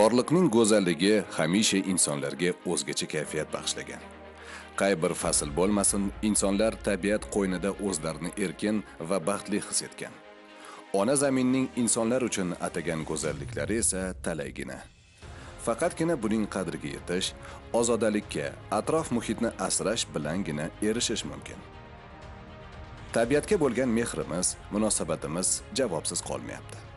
borliqning go'zalligi hamisha insonlarga o'zgacha kayfiyat bag'ishlagan. Qay bir fasl bo'lmasin insonlar tabiat qo'ynida o'zlarini erkin va baxtli his etgan. Ona zaminning insonlar uchun atagan go'zalliklari esa talaygina. Faqatgina buning qadriga yetish ozodalikka atrof muhitni asrash bilangina erishish mumkin. Tabiatga bo'lgan mehrimiz munosabatimiz javobsiz qolmayapti.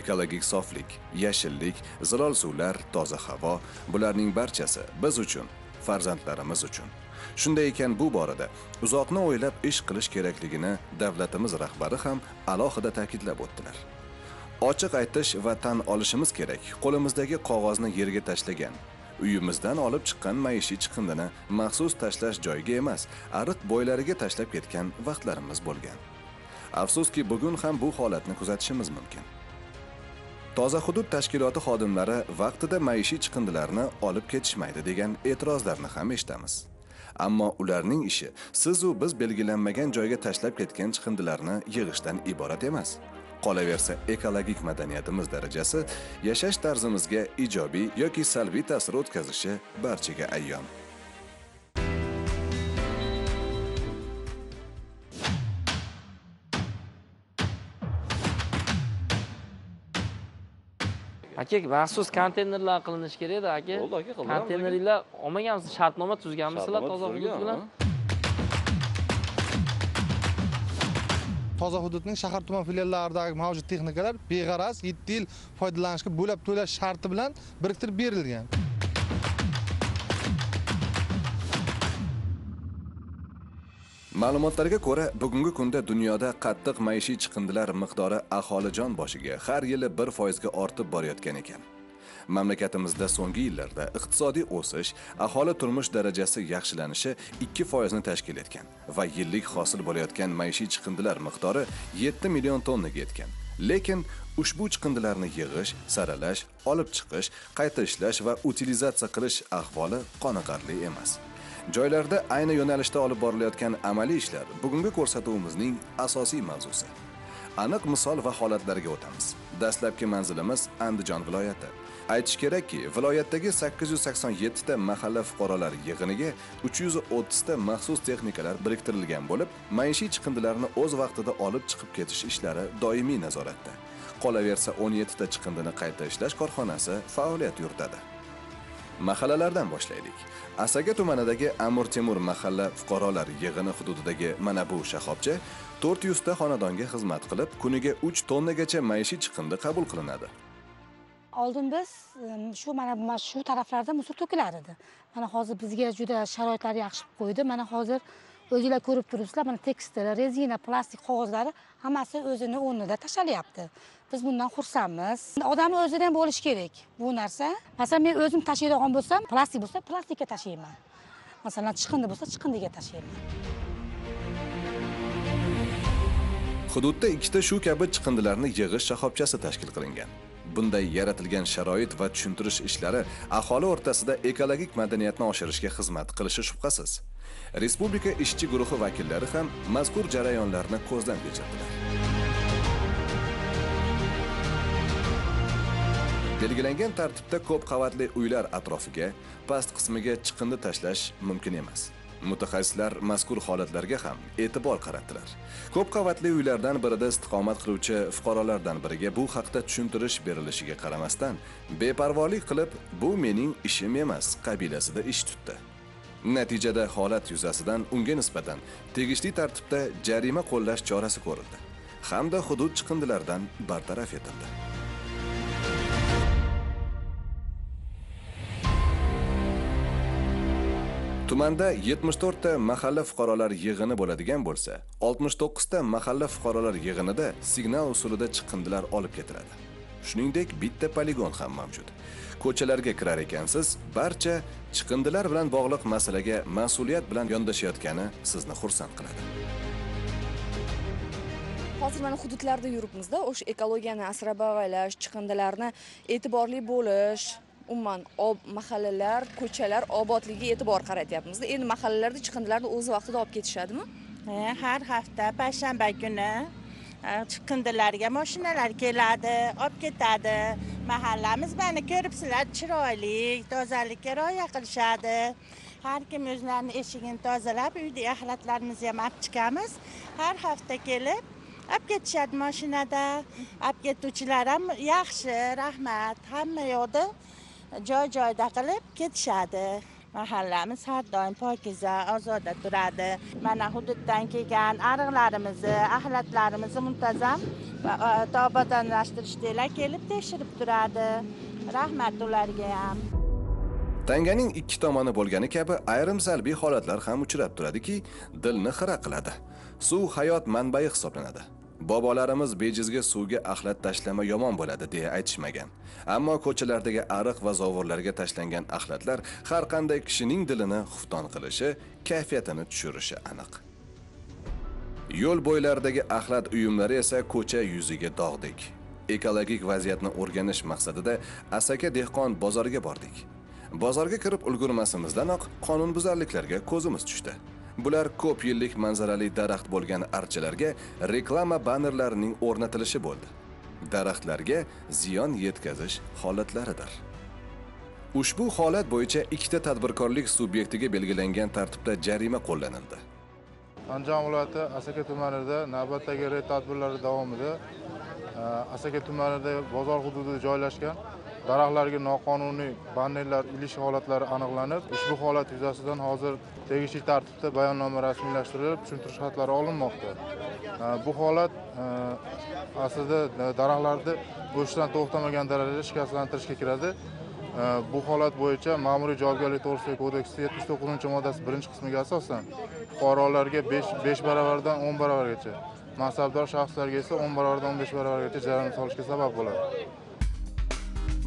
Ekologik soflik yashillik zilol suvlar toza havo bularning barchasi biz uchun farzandlarimiz uchun. Shunday ekan bu borada uzoqni o'ylab ish qilish kerakligini davlatimiz rahbari ham alohida ta'kidlab o'tdilar. Ochiq aytish va tan olishimiz kerak qo'limizdagi qog'ozni yerga tashlagan uyimizdan olib chiqqan maishiy chiqindini maxsus tashlash joyiga emas ariq bo'ylariga tashlab ketgan vaqtlarimiz bo'lgan. Afsuski bugun ham bu holatni kuzatishimiz mumkin. Toza hudud tashkiloti xodimlari vaqtida maishiy chiqindilarni olib ketishmaydi degan e'tirozlarni ham eshitamiz. Ammo ularning ishi sizu biz belgilanmagan joyga tashlab ketgan chiqindilarni yig'ishdan iborat emas. Qolaversa ekologik madaniyatimiz darajasi yashash tarzimizga ijobiy yoki salbiy ta'sir o'tkazishi barchaga ayon. Aka maxsus konteynerlar qilinishi kerak edi aka. Bo'ldi aka, qildilar konteyneringlar olmagansiz shartnoma tuzganmisizlar toza hudud bilan. Toza hududning shahar tuman filiallaridagi mavjud texnikalar beg'araz 7 yil foydalanishga bo'lab to'lash sharti bilan biriktirib berilgan Ma'lumotlarga ko'ra, bugungi kunda dunyoda qattiq maishiy chiqindilar miqdori aholijon boshiga har yili 1% ga ortib borayotgan ekan. Mamlakatimizda so'nggi yillarda iqtisodiy o'sish, aholi turmush darajasi yaxshilanishi 2% ni tashkil etgan va yillik hosil bo'layotgan maishiy chiqindilar miqdori 7 million tonnaga yetgan. Lekin ushbu chiqindilarni yig'ish, saralash, olib chiqish, qayta ishlash va utilizatsiya qilish ahvoli qoniqarli emas. Joylarda ayni yo'nalishda olib borilayotgan amaliy ishlar bugungi ko'rsatuvimizning asosiy mavzusi. Aniq misol va holatlarga o'tamiz. Dastlabki manzilimiz Andijon viloyati. Aytish kerakki, viloyatdagi 887 ta mahalla fuqarolar yig'iniga 330 ta maxsus texnikalar biriktirilgan bo'lib, maishiy chiqindilarni o'z vaqtida olib chiqib ketish ishlari doimiy nazoratda. Qolaversa 17 ta chiqindini qayta ishlash korxonasi faoliyat yuritadi. Mahallalardan boshlaylik. asaka tumanidagi Amur Temur mahalla fuqarolar yig'ini hududidagi mana bu shahobcha 400 ta xonadonga xizmat qilib, kuniga 3 tonnagacha maishiy chiqindi qabul qilinadi. oldin biz shu mana bu- shu taraflarda musor to'kilar edi mana hozir bizga juda sharoitlar yaxshi qo'ydi mana hozir o'zinglar ko'rib turibsizlar mana tekstil rezina plastik qog'ozlari hammasi o'zini o'rnida tashlayapti biz bundan xursandmiz. Odamni o'zida ham bo'lishi kerak bu narsa. Masalan men o'zim tashlaydigan bo'lsam plastik bo'lsa plastikka tashlayman. Masalan chiqindi bo'lsa chiqindiga tashlayman. Hududda ikkita shu kabi chiqindilarni yig'ish shoxobchasi tashkil qilingan. Bunday yaratilgan sharoit va tushuntirish ishlari aholi o'rtasida ekologik madaniyatni oshirishga xizmat qilishi shubhasiz. Respublika ishchi guruhi vakillari ham mazkur jarayonlarni ko'zdan kechirdilar. Belgilangan tartibda ko'p qavatli uylar atrofiga past qismiga chiqindi tashlash mumkin emas. Mutaxassislar mazkur holatlarga ham e'tibor qaratdilar. Ko'p qavatli uylardan birida istiqomat qiluvchi fuqarolardan biriga bu haqda tushuntirish berilishiga qaramasdan, beparvolik qilib, bu mening ishim emas, qabilasida ish tutdi. Natijada holat yuzasidan unga nisbatan tegishli tartibda jarima qo'llash chorasi ko'rildi hamda hudud chiqindilaridan bartaraf etildi. Tumanda 74 ta mahalla fuqarolar yig'ini bo'ladigan bo'lsa, 69 ta mahalla fuqarolar yig'inida signal usulida chiqindilar olib ketiladi. Shuningdek, bitta poligon ham mavjud. Ko'chalarga kirar ekansiz, barcha chiqindilar bilan bog'liq masalaga mas'uliyat bilan yondashayotgani sizni xursand qiladi. hozir mana hududlarda yuribmizda o'sha ekologiyani asrab avaylash chiqindilarni e'tiborli bo'lish umuman ob- mahallalar ko'chalar obodligiga e'tibor qaratyapmizda endi mahallalarda chiqindilarni o'z vaqtida olib ketishadimi? E, har hafta payshanba kuni e, chiqindilarga mashinalar keladi olib ketadi. Mahallamiz mana ko'ribsizlar chiroyli tozalikka rioya qilishadi. Har kim o'zlarini eshigini tozalab uyda axlatlarimizni ham olib chiqamiz. Har hafta kelib olib ketishadi mashinada. Olib ketuvchilar ham yaxshi rahmat hamma yoqda. Joy joyida qilib ketishadi. Mahallamiz har doim pokiza ozoda turadi. Mana hududdan kelgan ariqlarimizni axlatlarimizni muntazam obodonlashtirishdagilar kelib tekshirib turadi. Rahmat ularga ham. Tanganing ikki tomoni bo'lgani kabi ayrim salbiy holatlar ham uchrab turadiki dilni xira qiladi. Suv hayot manbai hisoblanadi. Bobolarimiz bejizga suvga axlat tashlama yomon bo'ladi deya aytishmagan. Ammo ko'chalardagi ariq va zovurlarga tashlangan axlatlar har qanday kishining dilini xufton qilishi kayfiyatini tushirishi aniq. Yo'l bo'ylaridagi axlat uyumlari esa ko'cha yuziga dog'dek ekologik vaziyatni o'rganish maqsadida asaka dehqon bozoriga bordik. Bozorga kirib ulgurmasimizdanoq qonunbuzarliklarga ko'zimiz tushdi. Bular ko'p yillik manzarali daraxt bo'lgan archalarga reklama bannerlarining o'rnatilishi bo'ldi. Daraxtlarga ziyon yetkazish holatlaridir. Ushbu holat bo'yicha ikkita tadbirkorlik subyektiga belgilangan tartibda jarima qo'llanildi. Andijon viloyati asaka tumanida navbatdagi reyd tadbirlari davomida e, asaka tumanida bozor hududida joylashgan daraxtlarga noqonuniy bannerlar ilish holatlari aniqlanib ushbu holat yuzasidan hozir tegishli tartibda bayonnoma rasmiylashtirilib tushuntirish xatlari olinmoqda. Bu holat e, aslida e, daraxtlarni o'sishdan to'xtamagan darajada shikastlantirishga kiradi. Bu holat bo'yicha ma'muriy javobgarlik to'g'risidagi kodeksni yetmish to'qqizinchi moddasi birinchi qismiga asosan fuqarolarga besh besh baravardan o'n baravargacha mansabdor shaxslarga esa o'n baravardan o'n besh baravargacha jarima solishga sabab bo'ladi.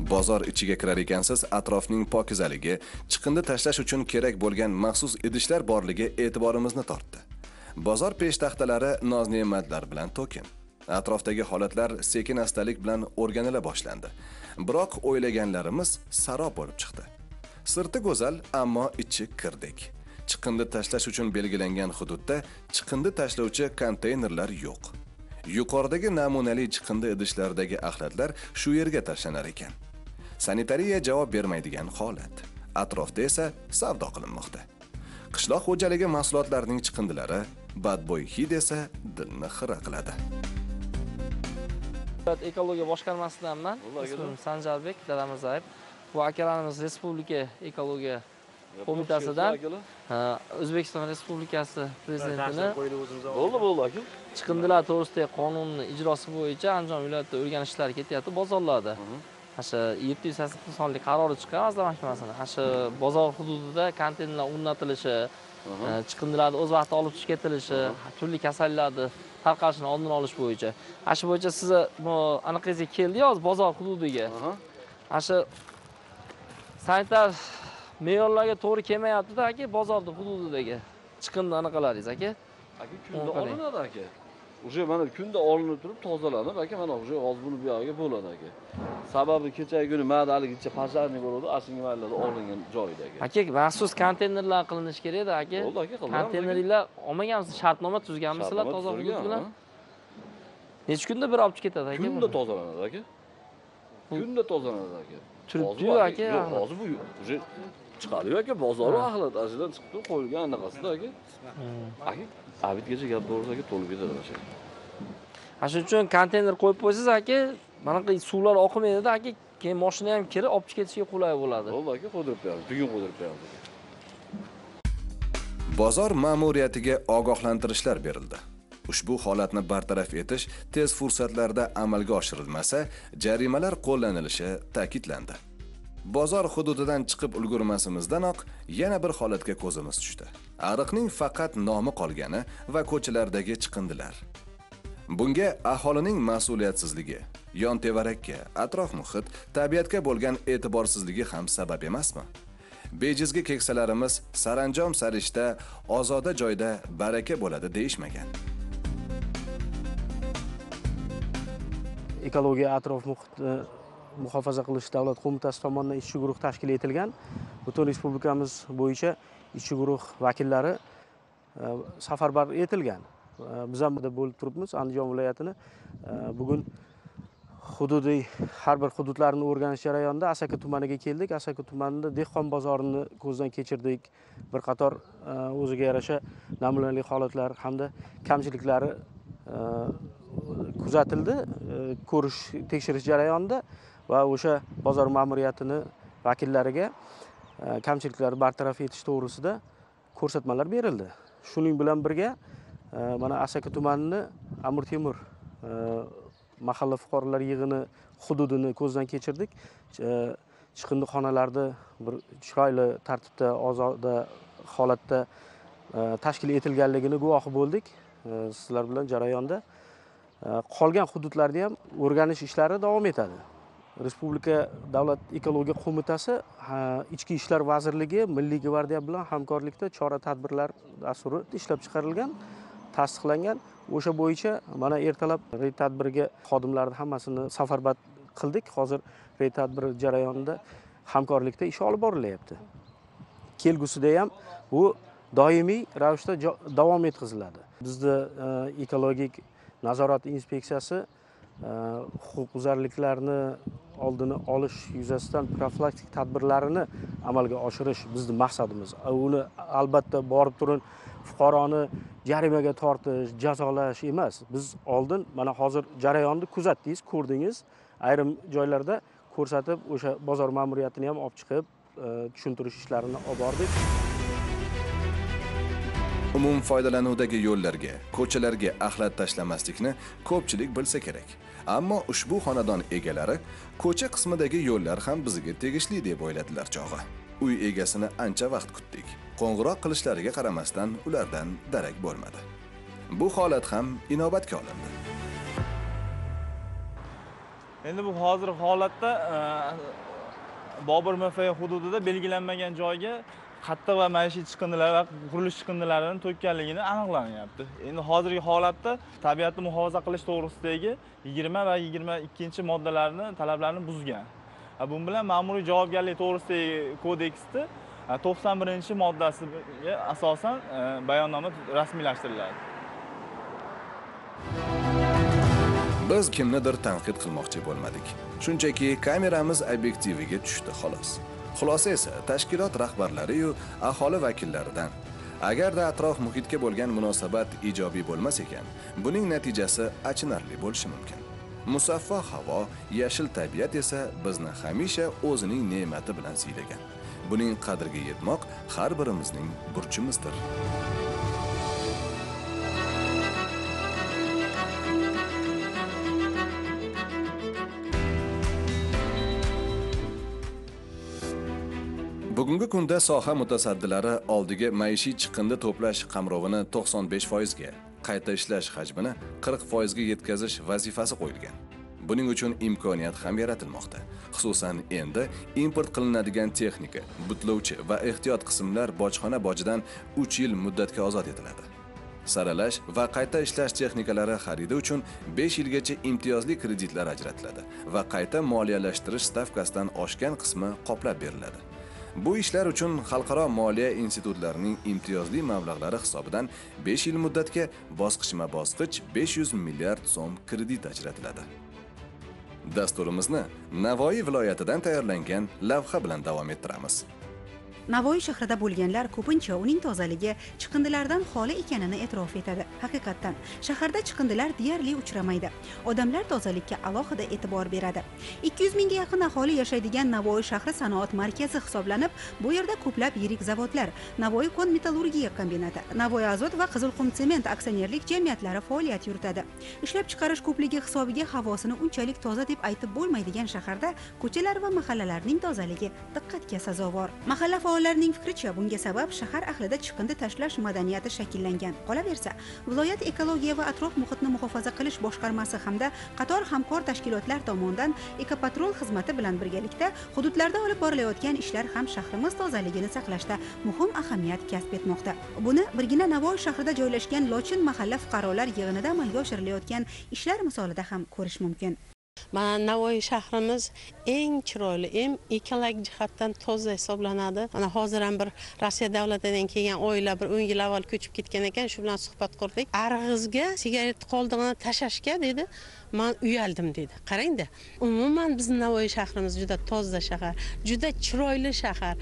Bozor ichiga kirar ekansiz atrofning pokizaligi chiqindi tashlash uchun kerak bo'lgan maxsus idishlar borligi e'tiborimizni tortdi. Bozor peshtaxtalari noz ne'matlar bilan to'kin. Atrofdagi holatlar sekin astalik bilan o'rganila boshlandi. Biroq o'ylaganlarimiz sarob bo'lib chiqdi. Sirti go'zal ammo ichi kirdek. Chiqindi tashlash uchun belgilangan hududda chiqindi tashlovchi konteynerlar yo'q. Yuqoridagi namunali chiqindi idishlaridagi axlatlar shu yerga tashlanar ekan. Sanitariya javob bermaydigan holat. Atrofda esa savdo qilinmoqda. Qishloq xo'jaligi mahsulotlarining chiqindilari badbo'y hid esa dilni xira qiladi. Davlat ekologiya boshqarmasidanman ismim sanjarbek dadamirzayev bu akalarimiz respublika ekologiya qo'mitasidan ha, o'zbekiston respublikasi prezidentini bo'ldi bo'ldi aka chiqindilar to'g'risidagi qonunni ijrosi bo'yicha andijon viloyatida o'rganish ishlari ketyapti bozorlarda shu yetti yuz sakson sonli qarori chiqqan vazirlar mahkamasini. Shu bozor hududida konteynerlar o'rnatilishi e, chiqindilarni o'z vaqtida olib chiqib ketilishi turli kasalliklarni tarqalishini oldini olish bo'yicha. Ana shu bo'yicha sizni anaqangizga keldi hozir bozor hududiga? Ana shu sanitar me'yorlarga to'g'ri kelmayaptida aka bozorni hududidagi chiqindi anaqalaringiz aka. Aka kunda olinadi aka уже mana kunda olinib turib tozalanib aka mana уже hozir buni buyog'iga bo'ladi aka. Sababi kechagi kuni mana haligicha пожарный bo'ladi ashingi mahallarda olingan joyida aka. Aka maxsus konteynerlar qilinishi kerak edi aka. Bo'ldi aka qilamiz konteyneringlar olmaganmisiz shartnoma tuzganmisizlar toza hudud bilan ha. necha kunda bir olib ketadi aka kunda tozalanadi aka. Kunda tozalanadi aka. Turibdi-yu aka, hozir bu уже chiqadiyu aka bozor axlat ashidan chiqib qo'yilgan anaqasida aka. Aka abidgacha gap to'g'risi aka to'lib ketadi mana shu ana shuning uchun konteyner qo'yib qo'ysangiz aka manaqa suvlar oqmaydida aka keyin moshina ham kirib olib chiqib ketishga qulay bo'ladi bo'ldi aka qo'ydirib qo'yamiz bugun qo'ydirib qo'yamiz bozor ma'muriyatiga ogohlantirishlar berildi. Ushbu holatni bartaraf etish tez fursatlarda amalga oshirilmasa jarimalar qo'llanilishi ta'kidlandi. Bozor hududidan chiqib ulgurmasimizdanoq yana bir holatga ko'zimiz tushdi ariqning faqat nomi qolgani va ko'chalardagi chiqindilar. Bunga aholining mas'uliyatsizligi yon tevarakka atrof muhit tabiatga bo'lgan e'tiborsizligi ham sabab emasmi? Bejizga keksalarimiz saranjom sarishta ozoda joyda baraka bo'ladi deyishmagan. Ekologiya atrof muhitni e, muhofaza qilish davlat qo'mitasi tomonidan ishchi guruh tashkil etilgan. Butun respublikamiz bo'yicha ishchi guruh vakillari e, safarbar etilgan. E, Biz ham bo'lib turibmiz andijon viloyatini. E, Bugun hududiy har bir hududlarni o'rganish jarayonida asaka tumaniga keldik. Asaka tumanida dehqon bozorini ko'zdan kechirdik. Bir qator o'ziga yarasha namunali holatlar hamda kamchiliklari kuzatildi. Ko'rish tekshirish jarayonida va o'sha bozor ma'muriyatini vakillariga kamchiliklarni bartaraf etish to'g'risida ko'rsatmalar berildi. Shuning bilan birga e, mana asaka tumanini amir temur e, mahalla fuqarolar yig'ini hududini ko'zdan kechirdik. E, Chiqindixonalarni bir chiroyli tartibda ozoda holatda tashkil etilganligini guvohi bo'ldik sizlar bilan jarayonda. Qolgan hududlarda ham o'rganish ishlari davom etadi. Respublika davlat ekologiya qo'mitasi ichki ishlar vazirligi milliy gvardiya bilan hamkorlikda chora tadbirlar dasturi ishlab chiqarilgan tasdiqlangan. O'sha bo'yicha mana ertalab reyd tadbiriga xodimlarni hammasini safarbar qildik. Hozir reyd tadbiri jarayonida hamkorlikda ish olib borilyapti. Kelgusida ham bu doimiy ravishda davom etkaziladi. Bizni e, ekologik nazorat inspeksiyasi Э, huquqbuzarliklarni oldini olish yuzasidan profilaktik tadbirlarini amalga oshirish bizni maqsadimiz. Uni albatta borib turib fuqaroni jarimaga tortish jazolash emas. Biz oldin mana hozir jarayonni kuzatdingiz ko'rdingiz. Ayrim joylarda ko'rsatib o'sha bozor ma'muriyatini ham olib chiqib e, tushuntirish ishlarini olib bordik. Umum foydalanuvdagi yo'llarga ko'chalarga axlat tashlamaslikni ko'pchilik bilsa kerak. Ammo ushbu xonadon egalari ko'cha qismidagi yo'llar ham bizga tegishli deb o'yladilar chog'i. Uy egasini ancha vaqt kutdik. Qo'ng'iroq qilishlariga qaramasdan ulardan darak bo'lmadi. Bu holat ham inobatga olindi. Endi bu hozirgi holatda e, bobur mfa hududida belgilanmagan joyga qattiq va maishiy chiqindilar va qurilish chiqindilarini to'kkanligini aniqlanyapti. Endi hozirgi holatda tabiatni muhofaza qilish to'g'risidagi yigirma va yigirma ikkinchi moddalarni talablarini buzgan. Bu bilan ma'muriy javobgarlik to'g'risidagi kodeksni to'qson birinchi moddasiga asosan e, bayonnoma rasmiylashtiriladi. Biz kimnidir tanqid qilmoqchi bo'lmadik. Shunchaki kameramiz obyektiviga tushdi xolos. Xulosa esa tashkilot rahbarlari-yu aholi vakillaridan. Agarda atrof muhitga bo'lgan munosabat ijobiy bo'lmas ekan buning natijasi achinarli bo'lishi mumkin. Musaffo havo yashil tabiat esa bizni hamisha o'zining ne'mati bilan siylagan. Buning qadriga yetmoq har birimizning burchimizdir. Bugungi kunda soha mutasaddilari oldiga maishiy chiqindi to'plash qamrovini 95 foizga qayta ishlash hajmini 40 foizga yetkazish vazifasi qo'yilgan. Buning uchun imkoniyat ham yaratilmoqda. Xususan endi import qilinadigan texnika butlovchi va ehtiyot qismlar bojxona bojidan 3 yil muddatga ozod etiladi. Saralash va qayta ishlash texnikalari xaridi uchun 5 yilgacha imtiyozli kreditlar ajratiladi va qayta moliyalashtirish stavkasidan oshgan qismi qoplab beriladi. Bu ishlar uchun xalqaro moliya institutlarining imtiyozli mablag'lari hisobidan 5 yil muddatga bosqichma bosqich 500 milliard so'm kredit ajratiladi. Dasturimizni navoiy viloyatidan tayyorlangan lavha bilan davom ettiramiz. Navoiy shahrida bo'lganlar ko'pincha uning tozaligi chiqindilardan xoli ekanini e'tirof etadi. Haqiqatdan shaharda chiqindilar deyarli uchramaydi. Odamlar tozalikka alohida e'tibor beradi. 200 mingga yaqin aholi yashaydigan navoiy shahri sanoat markazi hisoblanib bu yerda ko'plab yirik zavodlar navoiy kon metallurgiya kombinati navoiy azot va qizilqum sement aksionerlik jamiyatlari faoliyat yuritadi. Ishlab chiqarish ko'pligi hisobiga havosini unchalik toza deb aytib bo'lmaydigan shaharda ko'chalar va mahallalarning tozaligi diqqatga sazovor. Mahalla faollarning fikricha bunga sabab shahar ahlida chiqindi tashlash madaniyati shakllangan. Qolaversa viloyat ekologiya va atrof muhitni muhofaza qilish boshqarmasi hamda qator hamkor tashkilotlar tomonidan ekopatrol xizmati bilan birgalikda hududlarda olib borilayotgan ishlar ham shahrimiz tozaligini saqlashda muhim ahamiyat kasb etmoqda. Buni birgina navoiy shahrida joylashgan lochin mahalla fuqarolar yig'inida amalga oshirilayotgan ishlar misolida ham ko'rish mumkin. Mana navoiy shahrimiz eng chiroyli eng ekologik jihatdan toza hisoblanadi. Mana hozir ham bir rossiya davlatidan kelgan oila bir o'n yil avval ko'chib ketgan ekan shu bilan suhbat qurdik. Arg'izga sigaret qoldig'ini tashlashga dedi. Man uyaldim dedi. Qarangda umuman bizni navoiy shahrimiz juda toza shahar juda chiroyli shahar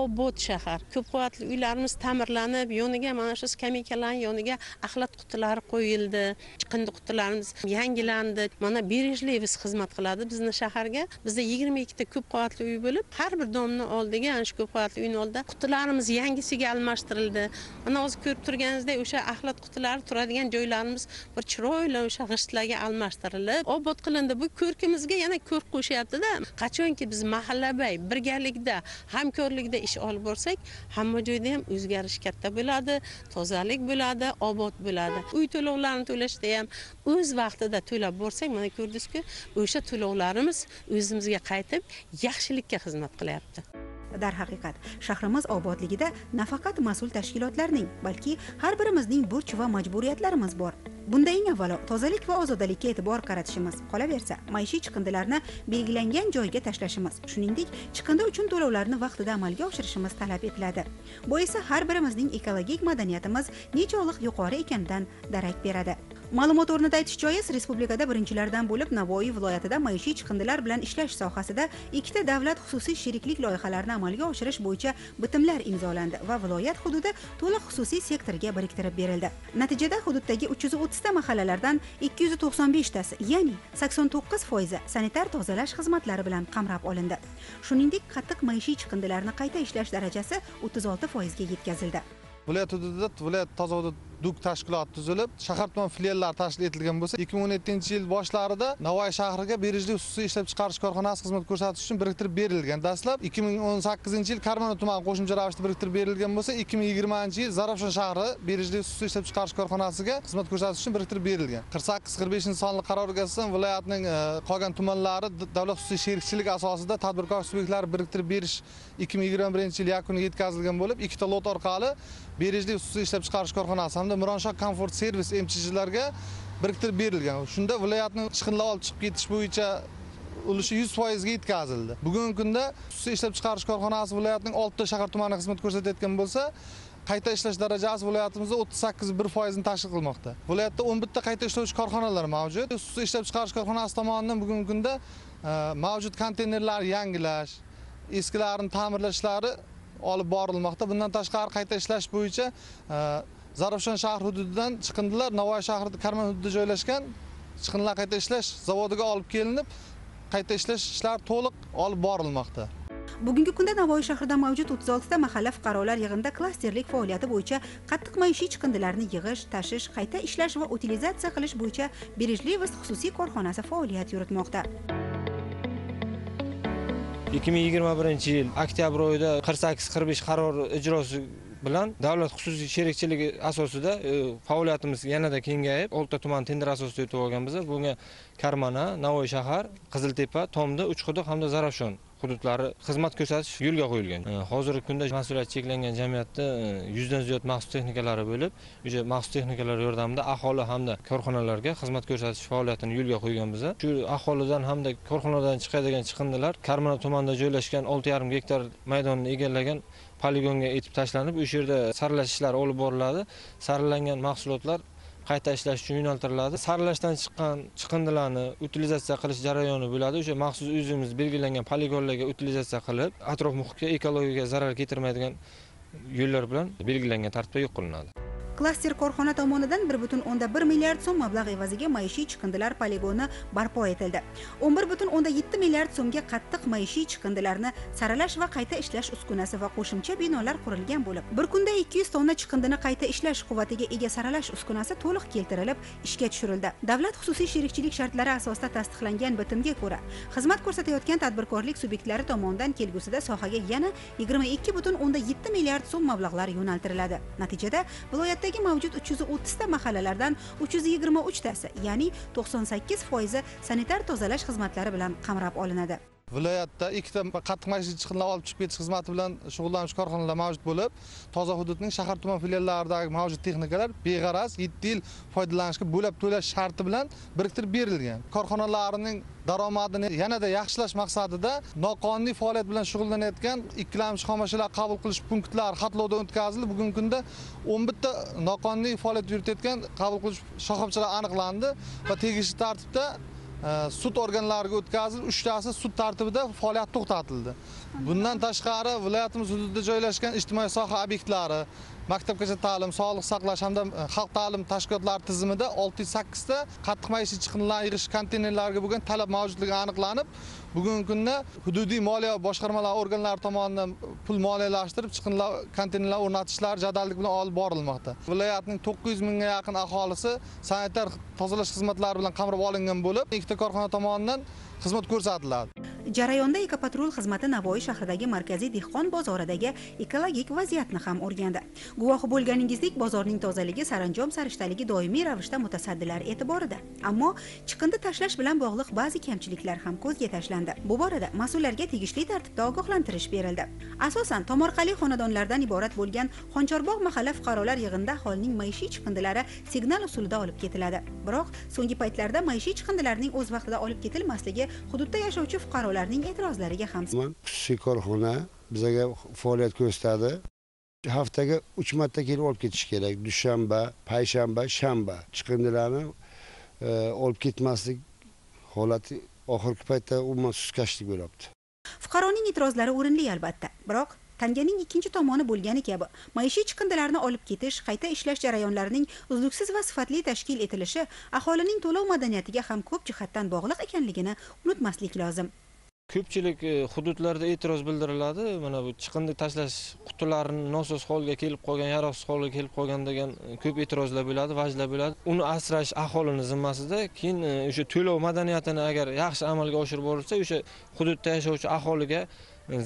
obod shahar. Ko'p qavatli uylarimiz ta'mirlanib yoniga mana shu skameykalarni yoniga axlat qutilari qo'yildi chiqindi qutilarimiz yangilandi. Mana berejli biz xizmat qiladi bizni shaharga. Bizda yigirma ikkita ko'p qavatli uy bo'lib har bir domni oldiga ana shu ko'p qavatli uyni oldida qutilarimiz yangisiga almashtirildi. Mana hozir ko'rib turganingizdek o'sha axlat qutilari turadigan joylarimiz bir chiroyli o'sha g'ishtlarga almashtirildi. Chiqarilib obod qilindi. Bu ko'rkimizga yana ko'rk qo'shyaptida. Qachonki biz mahallabay birgalikda hamkorlikda ish olib borsak hamma joyda ham o'zgarish katta bo'ladi tozalik bo'ladi obod bo'ladi. Uy to'lovlarini to'lashda ham o'z vaqtida to'lab borsak mana ko'rdingizku o'sha to'lovlarimiz o'zimizga qaytib yaxshilikka xizmat qilyapti. Darhaqiqat shahrimiz obodligida nafaqat mas'ul tashkilotlarning balki har birimizning burch va majburiyatlarimiz bor. Bunda eng avvalo tozalik va ozodalikka e'tibor qaratishimiz qolaversa maishiy chiqindilarni belgilangan joyga tashlashimiz shuningdek chiqindi uchun to'lovlarni vaqtida amalga oshirishimiz talab etiladi. Bu esa har birimizning ekologik madaniyatimiz nechog'liq yuqori ekanidan darak beradi. Ma'lumot o'rnida aytish joiz respublikada birinchilardan bo'lib navoiy viloyatida maishiy chiqindilar bilan ishlash sohasida ikkita davlat xususiy sheriklik loyihalarini amalga oshirish bo'yicha bitimlar imzolandi va viloyat hududi to'liq xususiy sektorga biriktirib berildi. Natijada hududdagi uch yuz o'ttizta mahallalardan ikki yuz to'qson beshtasi ya'ni sakson to'qqiz foizi sanitar tozalash xizmatlari bilan qamrab olindi. Shuningdek qattiq maishiy chiqindilarni qayta ishlash darajasi o'ttiz olti foizga yetkazildi. Viloyat hududida viloyat toza hudud duk tashkiloti tuzilib shahar tuman filiallari tashkil etilgan bo'lsa ikki ming o'n yettinchi yil boshlarida navoiy shahriga berejli xususiy ishlab chiqarish korxonasi xizmat ko'rsatish uchun biriktirib berilgan. Dastlab ikki ming o'n sakkizinchi yil karmana tumani qo'shimcha ravishda biriktirib berilgan bo'lsa ikki ming yigirmanchi yil zarafshon shahri berejli xususiy ishlab chiqarish korxonasiga xizmat ko'rsatish uchun biriktirib berilgan. qirq sakkiz qirq beshinchi sonli qarorga asosan viloyatning e, qolgan tumanlari davlat xususiy sherikchilik asosida tadbirkor subyektlari biriktirib berish ikki ming yigirma birinchi yil yakuniga yetkazilgan bo'lib ikkita lot orqali berejli xususiy ishlab chiqarish korxonasi hamda mironshoh komfort servis mchjlarga biriktirib berilgan. Shunda viloyatni chiqindilar olib chiqib ketish bo'yicha ulushi yuz foizga yetkazildi. Bugungi kunda xususiy ishlab chiqarish korxonasi viloyatning oltita shahar tumanida xizmat ko'rsatayotgan bo'lsa qayta ishlash darajasi viloyatimizda o'ttiz sakkiz bir foizni tashkil qilmoqda. Viloyatda o'n bitta qayta ishlovchi korxonalar mavjud. Xususiy ishlab chiqarish korxonasi tomonidan bugungi kunda e, mavjud konteynerlarni yangilash eskilarini ta'mirlash ishlari olib borilmoqda. Bundan tashqari qayta ishlash bo'yicha e, zarafshon shahri hududidan chiqindilar. Navoiy shahrida karman hududida joylashgan. Chiqindilar qayta ishlash zavodiga olib kelinib qayta ishlash ishlari to'liq olib borilmoqda. Bugungi kunda navoiy shahrida mavjud 36 ta mahalla fuqarolar yig'inida klasterlik faoliyati bo'yicha qattiq maishiy chiqindilarni yig'ish tashish qayta ishlash va utilizatsiya qilish bo'yicha vist xususiy korxonasi faoliyat yuritmoqda. 2021 yil oktyabr oyida 48-45 qaror ijrosi bilan davlat xususiy sherikchiligi asosida e, faoliyatimiz yanada kengayib oltita tuman tender asosida yutib olganmiz bunga karmana navoiy shahar qiziltepa tomdi uchquduq hamda zarafshon hududlari xizmat ko'rsatish yo'lga qo'yilgan. E, hozirgi kunda mas'uliyati cheklangan jamiyatda e, yuzdan ziyod maxsus texnikalari bo'lib o'sha maxsus texnikalar yordamida aholi hamda korxonalarga xizmat ko'rsatish faoliyatini yo'lga qo'yganmiz shu aholidan hamda korxonalardan chiqadigan chiqindilar karmana tumanida joylashgan olti yarim gektar maydonni egallagan poligonga etib tashlanib o'sha yerda saralash ishlari olib boriladi. Saralangan mahsulotlar qayta ishlash uchun yo'naltiriladi. Saralashdan chiqqan chiqindilarni utilizatsiya qilish jarayoni bo'ladi. O'sha maxsus o'zimiz belgilangan poligonlarga utilizatsiya qilib atrof muhitga ekologiyaga zarar keltirmaydigan yo'llar bilan belgilangan tartibda yo'q qilinadi. Klaster korxona tomonidan 1.1 milliard so'm mablag' evaziga maishiy chiqindilar poligoni barpo etildi. 11.7 milliard so'mga qattiq maishiy chiqindilarni saralash va qayta ishlash uskunasi va qo'shimcha binolar qurilgan bo'lib bir kunda 200 tonna chiqindini qayta ishlash quvvatiga ega saralash uskunasi to'liq keltirilib ishga tushirildi. Davlat xususiy sherikchilik shartlari asosida tasdiqlangan bitimga ko'ra xizmat ko'rsatayotgan tadbirkorlik subyektlari tomonidan kelgusida sohaga yana 22.7 milliard so'm mablag'lar yo'naltiriladi. Natijada viloyatda viloyatdagi mavjud 330 ta mahallalardan 323 tasi ya'ni 98 foizi sanitar tozalash xizmatlari bilan qamrab olinadi. Viloyatda ikkita qattiq maishiy chiqindilar olib chiqib ketish xizmati bilan shug'ullanuvchi korxonalar mavjud bo'lib toza hududning shahar tuman filiallaridagi mavjud texnikalar beg'araz yetti yil foydalanishga bo'lab to'lash sharti bilan biriktirib berilgan. Korxonalarning daromadini yanada yaxshilash maqsadida noqonuniy faoliyat bilan shug'ullanayotgan ikkilamchi xomashyolar qabul qilish punktlari xatlovdan o'tkazilib bugungi kunda o'n bitta noqonuniy faoliyat yuritayotgan qabul qilish shoxobchalari aniqlandi va tegishli tartibda Э, sud organlariga o'tkazilib uchtasi sud tartibida faoliyat to'xtatildi. Bundan tashqari viloyatimiz hududida joylashgan ijtimoiy soha obyektlari maktabgacha ta'lim sog'liq saqlash hamda e, xalq ta'lim tashkilotlari tizimida olti yuz sakkizta qattiq maishiy chiqindilarni yig'ish konteynerlariga bo'lgan talab mavjudligi aniqlanib bugungi kunda hududiy moliya boshqarmalari organlari tomonidan pul moliyalashtirib chiqindilar konteynerlar o'rnatishlari jadallik bilan olib borilmoqda. Viloyatning to'qqiz yuz mingga yaqin aholisi sanitar tozalash xizmatlari bilan qamrab olingan bo'lib ikkita korxona tomonidan xizmat ko'rsatiladi. Jarayonda ekopatrul xizmati navoiy shahridagi markaziy dehqon bozoridagi ekologik vaziyatni ham o'rgandi. Guvohi bo'lganingizdek bozorning tozaligi saranjom sarishtaligi doimiy ravishda mutasaddilar e'tiborida. Ammo chiqindi tashlash bilan bog'liq ba'zi kamchiliklar ham ko'zga tashlandi bu borada mas'ullarga tegishli tartibda ogohlantirish berildi. Asosan tomorqali xonadonlardan iborat bo'lgan xonchorbog' mahalla fuqarolar yig'inida aholining maishiy chiqindilari signal usulida olib ketiladi. Biroq so'nggi paytlarda maishiy chiqindilarning o'z vaqtida olib ketilmasligi hududda yashovchi fuqarolarning e'tirozlariga ham xususiy korxona bizaga faoliyat ko'rsatadi. Haftaga uch marta kelib olib ketish kerak. Dushanba payshanba shanba chiqindilarni e, olib ketmaslik holati oxirgi paytda umuman suskashlik bo'lyapti fuqaroning e'tirozlari o'rinli albatta. Biroq tanganing ikkinchi tomoni bo'lgani kabi maishiy chiqindilarni olib ketish qayta ishlash jarayonlarining uzluksiz va sifatli tashkil etilishi aholining to'lov madaniyatiga ham ko'p jihatdan bog'liq ekanligini unutmaslik lozim. Ko'pchilik e, hududlarda e'tiroz bildiriladi. Mana bu chiqindi tashlash qutilarini nosoz holga kelib qolgan yaroqsiz holga kelib qolgan degan e, ko'p e'tirozlar bo'ladi vajlar bo'ladi. Uni asrash aholini zimmasida keyin e, o'sha to'lov madaniyatini agar yaxshi amalga oshirib borilsa o'sha hududda yashovchi aholiga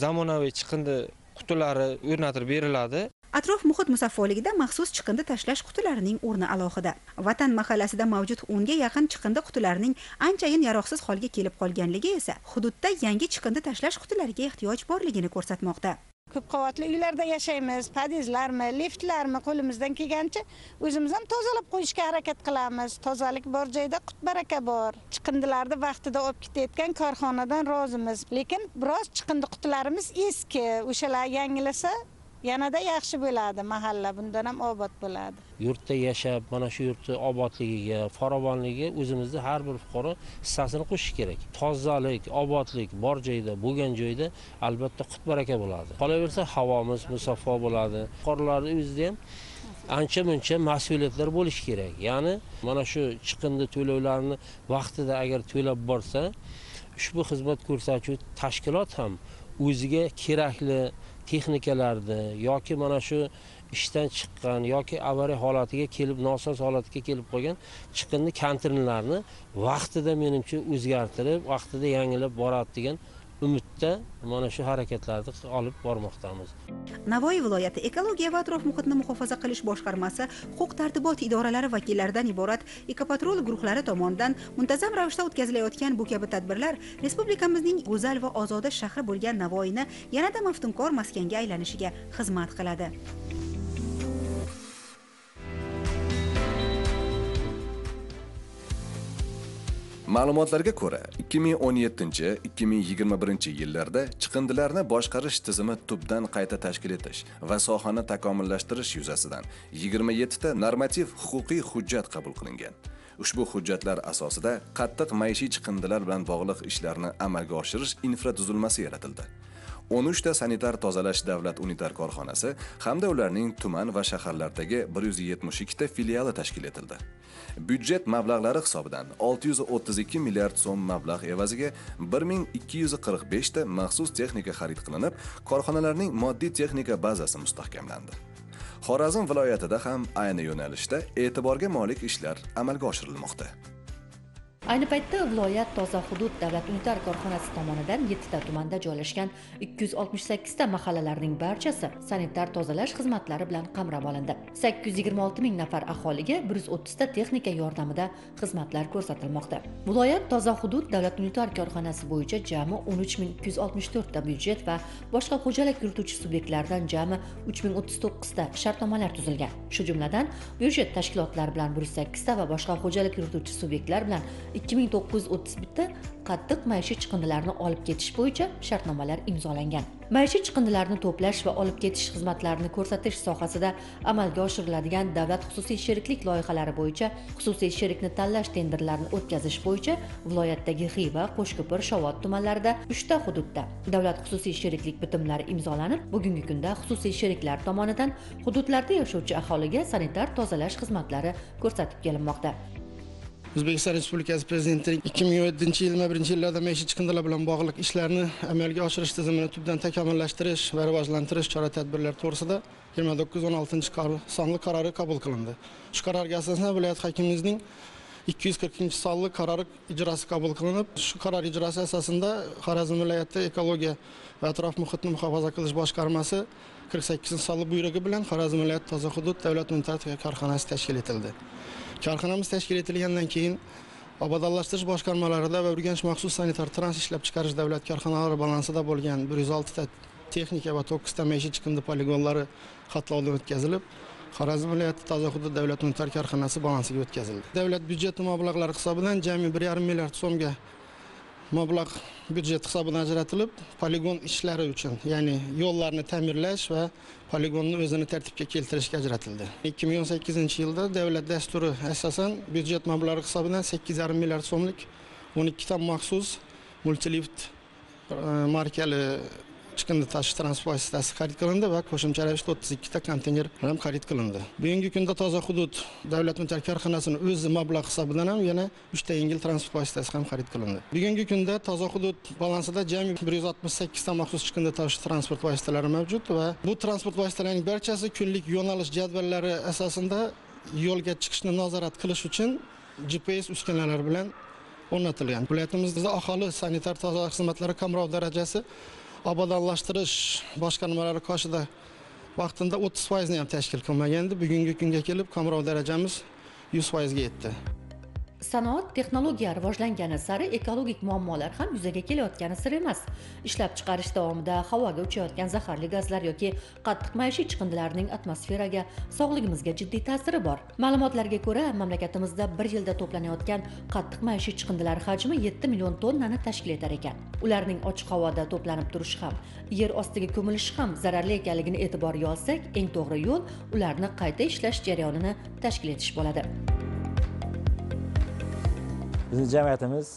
zamonaviy chiqindi qutilari o'rnatib beriladi. Atrof muhit musaffoligida maxsus chiqindi tashlash qutilarining o'rni alohida. Vatan mahallasida mavjud o'nga yaqin chiqindi qutilarining anchayin yaroqsiz holga kelib qolganligi esa hududda yangi chiqindi tashlash qutilariga ehtiyoj borligini ko'rsatmoqda. Ko'p qavatli uylarda yashaymiz podyezdlarmi liftlarmi qo'limizdan kelgancha o'zimiz ham tozalab qo'yishga harakat qilamiz. Tozalik bor joyda qut baraka bor. Chiqindilarni vaqtida olib ketayotgan korxonadan rozimiz. Lekin biroz chiqindi qutilarimiz eski. O'shalar yangilasa yanada yaxshi bo'ladi mahalla bundan ham obod bo'ladi. Yurtda yashab mana shu yurtni obodligiga farovonligiga o'zimizni har bir fuqaro hissasini qo'shishi kerak. Tozalik obodlik bor joyda bo'lgan joyda albatta qut baraka bo'ladi. Qolaversa havomiz musaffo bo'ladi. Fuqarolarni o'zida ham ancha muncha mas'uliyatlar bo'lishi kerak. Ya'ni mana shu chiqindi to'lovlarini vaqtida agar to'lab borsa ushbu xizmat ko'rsatuvchi tashkilot ham o'ziga kerakli texnikalarni yoki mana shu ishdan chiqqan yoki avariya holatiga kelib nosoz holatga kelib qolgan chiqindi konteynerlarni vaqtida menimcha o'zgartirib vaqtida yangilab boradi degan umidda mana shu harakatlarni olib bormoqdamiz. Navoiy viloyati ekologiya va atrof muhitni muhofaza qilish boshqarmasi huquq tartibot idoralari vakillaridan iborat ekopatrul guruhlari tomonidan muntazam ravishda o'tkazilayotgan bu kabi tadbirlar respublikamizning go'zal va ozoda shahri bo'lgan navoiyni yanada maftunkor maskanga aylanishiga xizmat qiladi. Ma'lumotlarga ko'ra, 2017-2021 yillarda chiqindilarni boshqarish tizimi tubdan qayta tashkil etish va sohani takomillashtirish yuzasidan 27 ta normativ huquqiy hujjat qabul qilingan. Ushbu hujjatlar asosida qattiq maishiy chiqindilar bilan bog'liq ishlarni amalga oshirish infratuzilmasi yaratildi. 13 ta sanitar tozalash davlat unitar korxonasi hamda ularning tuman va shaharlardagi 172 ta filiali tashkil etildi. byudjet mablag'lari hisobidan 632 milliard so'm mablag' evaziga 1245 ta maxsus texnika xarid qilinib, korxonalarning moddiy texnika bazasi mustahkamlandi. Xorazm viloyatida ham ayni yo'nalishda e'tiborga molik ishlar amalga oshirilmoqda. Ayni paytda viloyat toza hudud davlat unitar korxonasi tomonidan yettita tumanda joylashgan ikki yuz oltmish sakkizta mahallalarning barchasi sanitar tozalash xizmatlari bilan qamrab olindi. Sakkiz yuz yigirma olti ming nafar aholiga bir yuz o'ttizta texnika yordamida xizmatlar ko'rsatilmoqda. Viloyat toza hudud davlat unitar korxonasi bo'yicha jami o'n uch ming ikki yuz oltmish to'rtta byudjet va boshqa xo'jalik yurituvchi subyektlardan jami uch ming o'ttiz to'qqizta shartnomalar tuzilgan. Shu jumladan byudjet tashkilotlari bilan bir yuz sakkizta va boshqa xo'jalik yurituvchi subyektlar bilan ikki ming to'qqiz yuz o'ttiz bitta qattiq maishiy chiqindilarni olib ketish bo'yicha shartnomalar imzolangan. Maishiy chiqindilarni to'plash va olib ketish xizmatlarini ko'rsatish sohasida amalga oshiriladigan davlat xususiy sheriklik loyihalari bo'yicha xususiy sherikni tanlash tenderlarini o'tkazish bo'yicha viloyatdagi xiva qo'shko'pir shovot tumanlarida uchta hududda davlat xususiy sheriklik bitimlari imzolanib bugungi kunda xususiy sheriklar tomonidan hududlarda yashovchi aholiga sanitar tozalash xizmatlari ko'rsatib kelinmoqda. O'zbekiston respublikasi prezidentining ikki ming yettinchi yigirma birinchi yillarda maishiy chiqindilar bilan bog'liq ishlarni amalga oshirish tizimini tubdan takomillashtirish va rivojlantirish chora tadbirlari to'g'risida yigirma to'qqiz o'n oltinchi sonli qarori qabul qilindi. Shu qarorga asosan viloyat hokimimizning ikki yuz qirqinchi sonli qarori ijrosi qabul qilinib shu qaror ijrosi asosida xorazm viloyati ekologiya va atrof muhitni muhofaza qilish boshqarmasi qirq sakkizinchi sonli buyrug'i bilan xorazm viloyati toza hudud davlat unitar korxonasi tashkil etildi. Korxonamiz tashkil etilgandan keyin obodonlashtirish boshqarmalarida va urganch maxsus sanitar trans ishlab chiqarish davlat korxonalari balansida bo'lgan 106 ta texnika va to'qqizta maishiy chiqindi poligonlari xatlovdan o'tkazilib xorazm viloyati toza hudud davlat unitar korxonasi balansiga o'tkazildi. Davlat byudjeti mablag'lari hisobidan jami bir yarim milliard so'mga mablag' byudjet hisobidan ajratilib poligon ishlari uchun ya'ni yo'llarni ta'mirlash va poligonni o'zini tartibga keltirishga ajratildi. ikki ming o'n sakkizinchi yilda davlat dasturi asosan byudjet mablag'i hisobidan sakkiz yarim milliard so'mlik o'n ikkita maxsus multilift e, markali chiqindi tashish transport vositasi xarid qilindi va qo'shimcha ravishda o'ttiz ikkita konteyner ham xarid qilindi. Bugungi kunda toza hudud davlat unitar korxonasini o'zi mablag' hisobidan ham yana uchta yengil transport vositasi ham xarid qilindi. Bugungi kunda toza hudud balansida jami bir yuz oltmish sakkizta maxsus chiqindi tashish transport vositalari mavjud va bu transport vositalarining barchasi kunlik yo'nalish jadvallari asosida yo'lga chiqishni nazorat qilish uchun gps uskunalari bilan o'rnatilgan. Viloyatimizda aholi sanitar toza xizmatlari qamrov darajasi obodonlashtirish boshqarmalari qoshida vaqtida o'ttiz foizni ham tashkil qilmagandi. Bugungi kunga kelib qamrov darajamiz yuz foizga yetdi. Sanoat texnologiya rivojlangani sari ekologik muammolar ham yuzaga kelayotgani sir emas. Ishlab chiqarish davomida havoga uchayotgan zaharli gazlar yoki qattiq maishiy chiqindilarning atmosferaga sog'lig'imizga jiddiy ta'siri bor. Ma'lumotlarga ko'ra mamlakatimizda bir yilda to'planayotgan qattiq maishiy chiqindilar hajmi yetti million tonnani tashkil etar ekan. Ularning ochiq havoda to'planib turishi ham yer ostiga ko'milishi ham zararli ekanligini e'tiborga olsak eng to'g'ri yo'l ularni qayta ishlash jarayonini tashkil etish bo'ladi. Bizni jamiyatimiz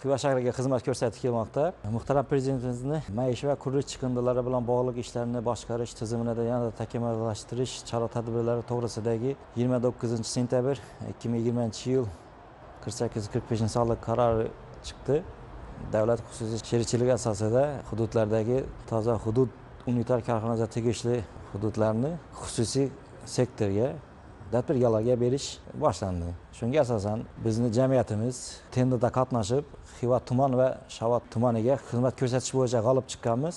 xiva shahriga xizmat ko'rsatib kelmoqda. Muhtaram prezidentimizni maishiy va qurilish chiqindilari bilan bog'liq ishlarni boshqarish tizimini yanada takomillashtirish chora tadbirlari to'g'risidagi yigirma to'qqizinchi sentyabr ikki ming yigirmanchi yil qirq sakkiz qirq beshinchi sonli qarori chiqdi. Davlat xususiy sherikchilik asosida hududlardagi toza hudud unitar korxonasiga tegishli hududlarni xususiy sektorga tadbirkorlarga berish boshlandi. Shunga asosan bizni jamiyatimiz tenderda qatnashib xiva tuman va shavot tumaniga xizmat ko'rsatish bo'yicha g'olib chiqqanmiz.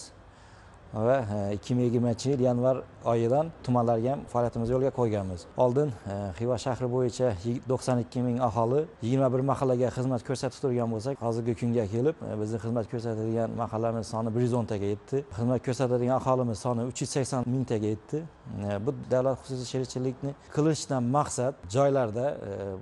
Va e, ikki ming yigirmanchi yil yanvar oyidan tumanlarga ham faoliyatimizni yo'lga qo'yganmiz. Oldin e, xiva shahri bo'yicha to'qson ikki ming aholi yigirma bir mahallaga xizmat ko'rsatib turgan bo'lsak hozirgi kunga kelib e, bizni xizmat ko'rsatadigan mahallamiz soni bir yuz o'ntaga yetdi. Xizmat ko'rsatadigan aholimiz soni uch yuz sakson mingtaga yetdi. E, bu davlat xususiy sherikchilikni qilishdan maqsad joylarda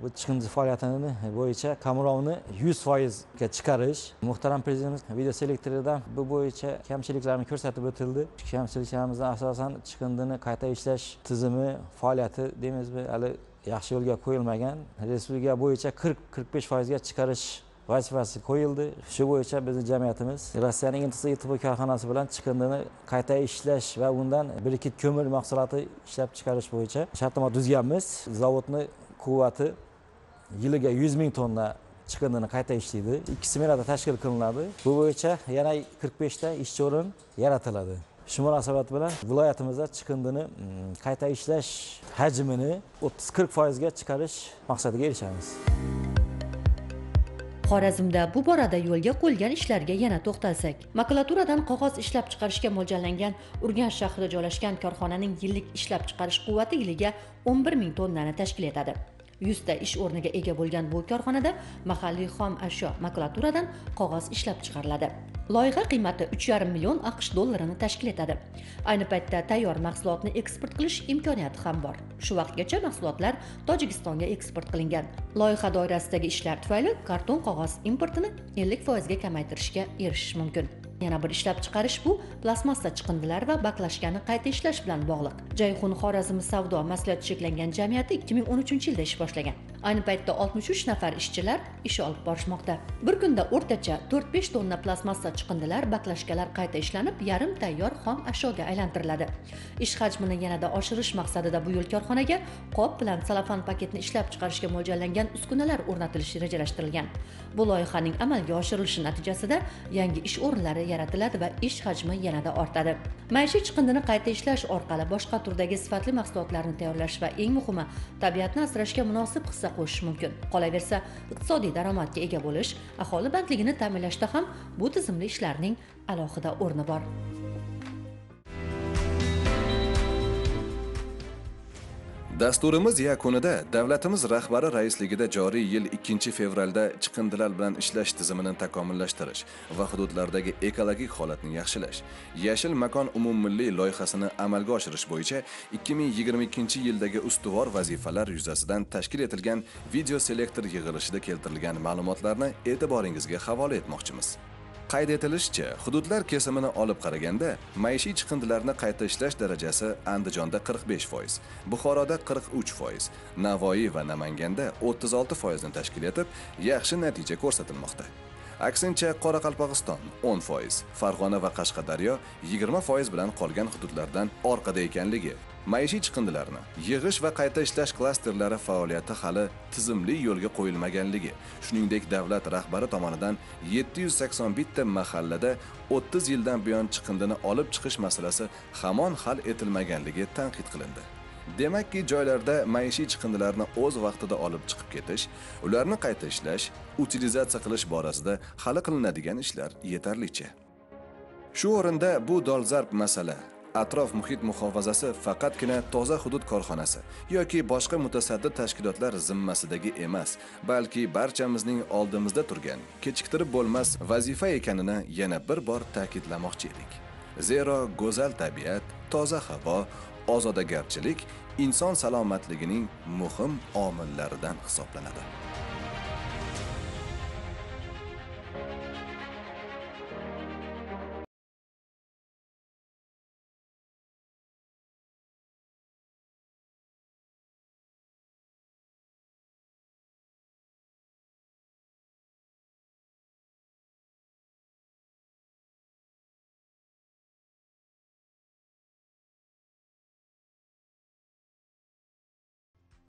bu chiqindi faoliyatini bo'yicha qamrovni yuz foizga chiqarish. Muhtaram prezidentimiz videoselektoridan bu bo'yicha kamchiliklarni ko'rsatib o'tildi. Kamchiliklarimizni asosan fondini qayta ishlash tizimi faoliyati deymizmi hali yaxshi yo'lga qo'yilmagan. Respublika bo'yicha qirq qirq besh foizga chiqarish vazifasi qo'yildi. Shu bo'yicha bizni jamiyatimiz rossiyaning intisa ytb korxonasi bilan chiqindini qayta ishlash va undan birikit ko'mir mahsuloti ishlab chiqarish bo'yicha shartnoma tuzganmiz. Zavodni quvvati yiliga yuz ming tonna chiqindini qayta ishlaydi. Ikki smenada tashkil qilinadi. Bu bo'yicha yana qirq beshta ishchi o'rin yaratiladi. Shu munosabat bilan viloyatimizda chiqindini mm, qayta ishlash hajmini o'ttiz qirq foizga chiqarish maqsadiga erishamiz. Xorazmda bu borada yo'lga qo'yilgan ishlarga yana to'xtalsak makulaturadan qog'oz ishlab chiqarishga mo'ljallangan urganch shahrida joylashgan korxonaning yillik ishlab chiqarish quvvati yiliga 11 ming tonnani tashkil etadi. Yuzta ish o'rniga ega bo'lgan bu korxonada mahalliy xom ashyo makulaturadan qog'oz ishlab chiqariladi. Loyiha qiymati 3,5 million aqsh dollarini tashkil etadi. Ayni paytda tayyor mahsulotni eksport qilish imkoniyati ham bor. Shu vaqtgacha mahsulotlar tojikistonga eksport qilingan. Loyiha doirasidagi ishlar tufayli karton qog'oz importini 50 foizga kamaytirishga erishish mumkin. Yana bir ishlab chiqarish bu plastmassa chiqindilar va baklashkani qayta ishlash bilan bog'liq. Jayxun xorazm savdo maslihati cheklangan jamiyati 2013 yilda ish boshlagan. Ayni paytda 63 nafar ishchilar ish olib borishmoqda. Bir kunda o'rtacha 4-5 tonna plastmassa chiqindilar baklashkalar qayta ishlanib yarim tayyor xom ashyoga aylantiriladi. Ish hajmini yanada oshirish maqsadida bu yil korxonaga qop bilan salafan paketni ishlab chiqarishga mo'ljallangan uskunalar o'rnatilishi rejalashtirilgan. Bu loyihaning amalga oshirilishi natijasida yangi ish o'rinlari yaratiladi va ish hajmi yanada ortadi. Maishiy chiqindini qayta ishlash orqali boshqa turdagi sifatli mahsulotlarni tayyorlash va eng muhimi tabiatni asrashga munosib hissa qo'shish mumkin. Qolaversa iqtisodiy daromadga ega bo'lish aholi bandligini ta'minlashda ham bu tizimli ishlarning alohida o'rni bor. Dasturimiz yakunida davlatimiz rahbari raisligida joriy yil 2 fevralda chiqindilar bilan ishlash tizimini takomillashtirish va hududlardagi ekologik holatni yaxshilash yashil makon umummilliy loyihasini amalga oshirish bo'yicha 2022 yildagi ustuvor vazifalar yuzasidan tashkil etilgan video selektor yig'ilishida keltirilgan ma'lumotlarni e'tiboringizga havola etmoqchimiz. Qayd etilishicha hududlar kesimini olib qaraganda maishiy chiqindilarni qayta ishlash darajasi andijonda 45 foiz buxoroda 43 foiz navoiy va namanganda 36 foizni tashkil etib yaxshi natija ko'rsatilmoqda. Aksincha qoraqalpog'iston 10 foiz farg'ona va qashqadaryo 20 foiz bilan qolgan hududlardan orqada ekanligi maishiy chiqindilarni yig'ish va qayta ishlash klasterlari faoliyati hali tizimli yo'lga qo'yilmaganligi. Shuningdek davlat rahbari tomonidan 781 ta mahallada 30 yildan buyon chiqindini olib chiqish masalasi hamon hal etilmaganligi tanqid qilindi. Demakki joylarda maishiy chiqindilarni o'z vaqtida olib chiqib ketish ularni qayta ishlash utilizatsiya qilish borasida hali qilinadigan ishlar yetarlicha. Shu o'rinda bu dolzarb masala atrof muhit muhofazasi faqatgina toza hudud korxonasi yoki boshqa mutasaddi tashkilotlar zimmasidagi emas balki barchamizning oldimizda turgan kechiktirib bo'lmas vazifa ekanini yana bir bor ta'kidlamoqchi edik. Zero go'zal tabiat toza havo ozodagarchilik inson salomatligining muhim omillaridan hisoblanadi.